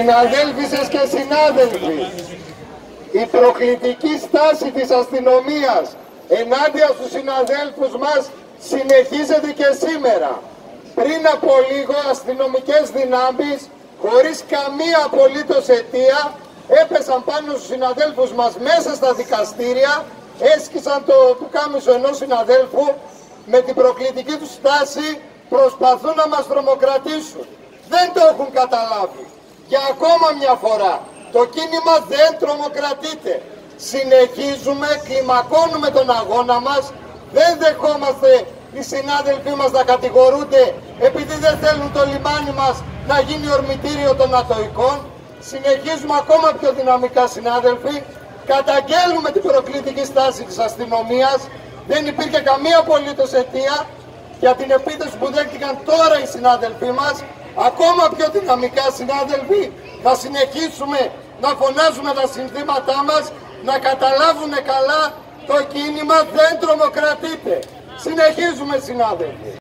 Συναδέλφισες και συνάδελφοι, η προκλητική στάση της αστυνομίας ενάντια στους συναδέλφους μας συνεχίζεται και σήμερα. Πριν από λίγο αστυνομικές δυνάμεις, χωρίς καμία απολύτως αιτία, έπεσαν πάνω στους συναδέλφους μας μέσα στα δικαστήρια, έσκησαν το πουκάμισο ενός συναδέλφου, με την προκλητική τους στάση προσπαθούν να μας τρομοκρατήσουν. Δεν το έχουν καταλάβει. Και ακόμα μια φορά, το κίνημα δεν τρομοκρατείται. Συνεχίζουμε, κλιμακώνουμε τον αγώνα μας, δεν δεχόμαστε οι συνάδελφοί μας να κατηγορούνται επειδή δεν θέλουν το λιμάνι μας να γίνει ορμητήριο των ατοικών. Συνεχίζουμε ακόμα πιο δυναμικά συνάδελφοι, καταγγέλνουμε την προκλητική στάση της αστυνομίας, δεν υπήρχε καμία απολύτως αιτία για την επίθεση που δέχτηκαν τώρα οι συνάδελφοί μας, ακόμα πιο δυναμικά συνάδελφοι, να συνεχίσουμε να φωνάζουμε τα συνθήματά μας, να καταλάβουν καλά το κίνημα δεν τρομοκρατείται. Συνεχίζουμε συνάδελφοι.